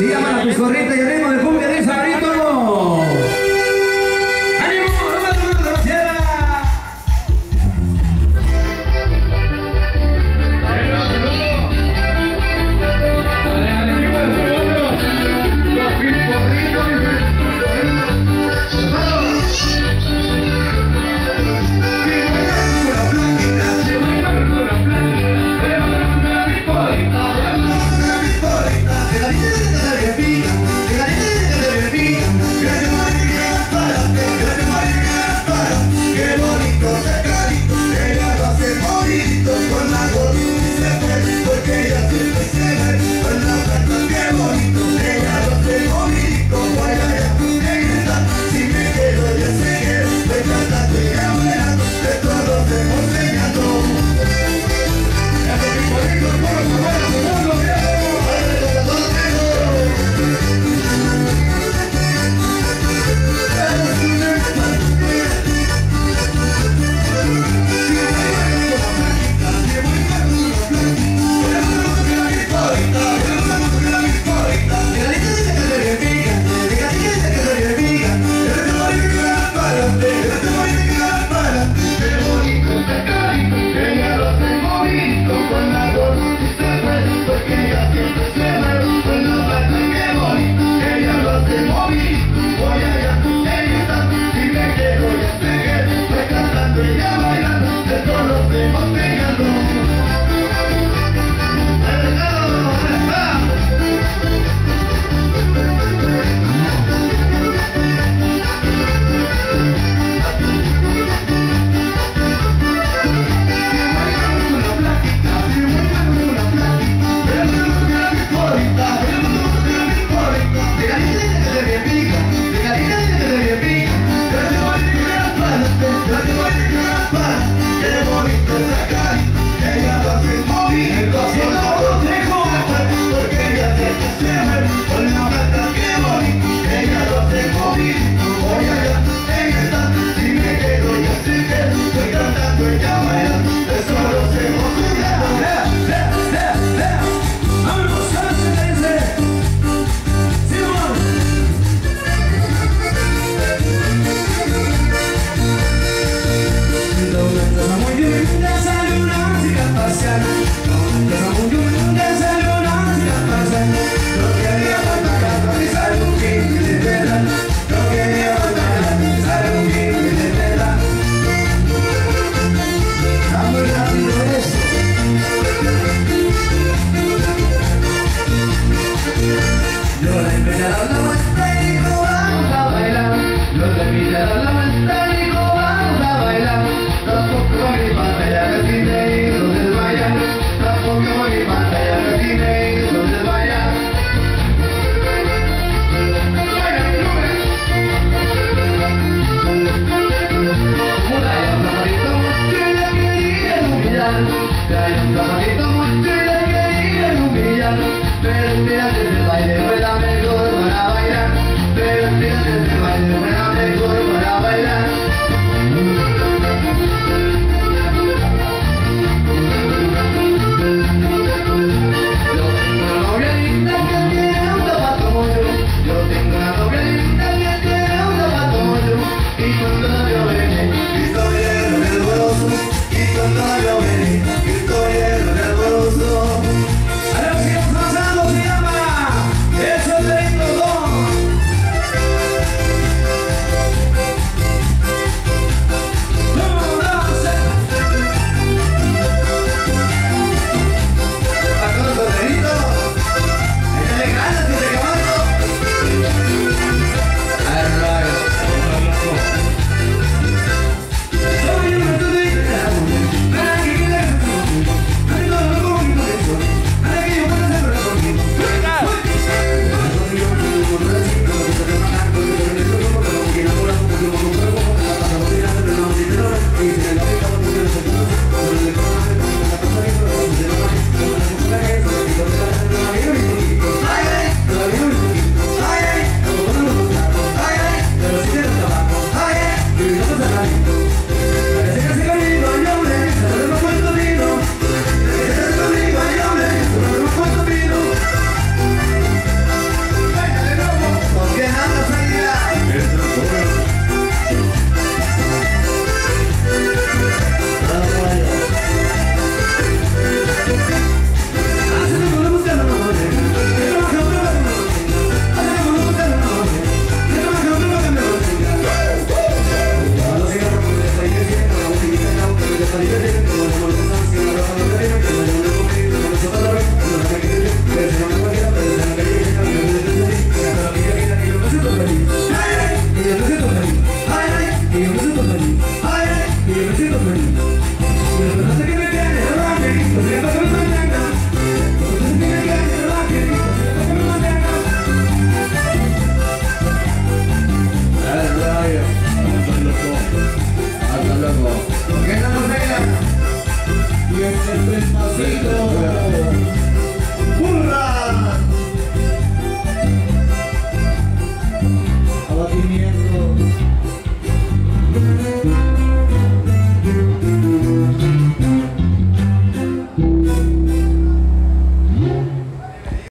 Si a tu zorrita y ritmo de cumbia, dice. bonito la cara. despacito. ¡Hurra! Abatimiento.